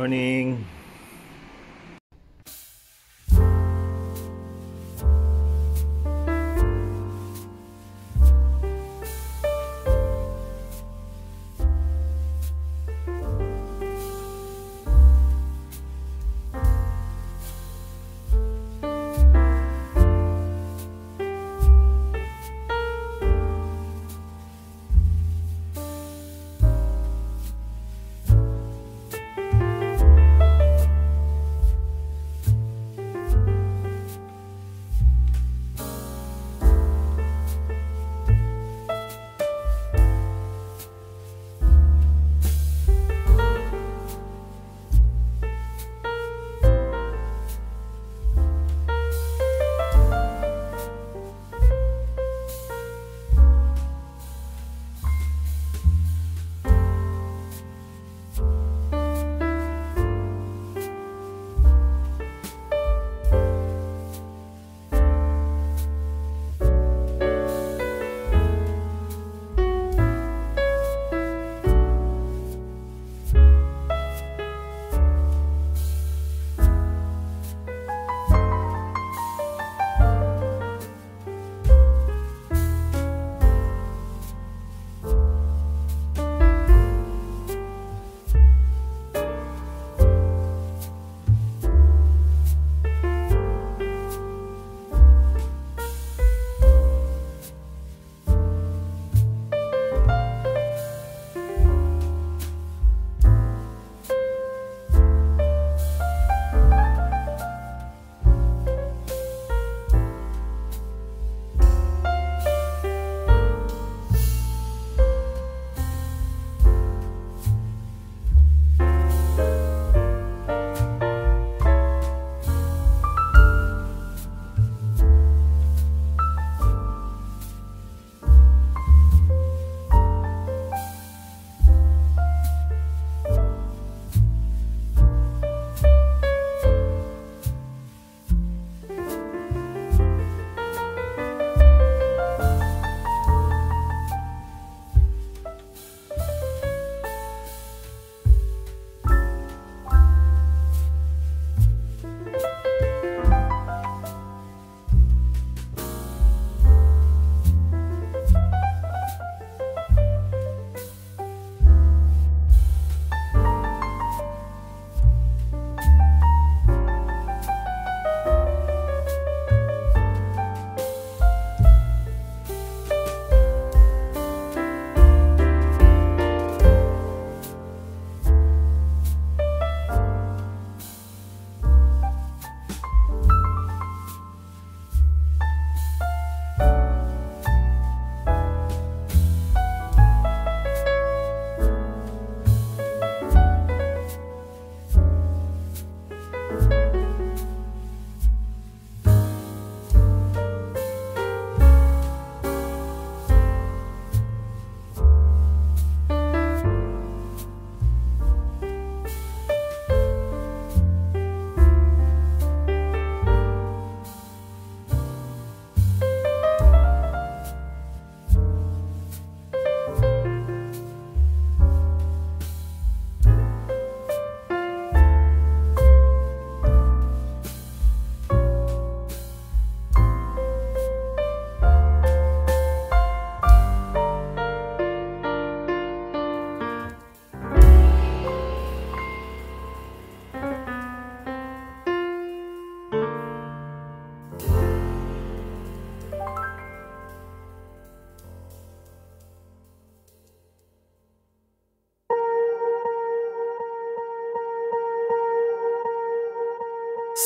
Morning.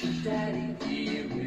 Daddy, daddy give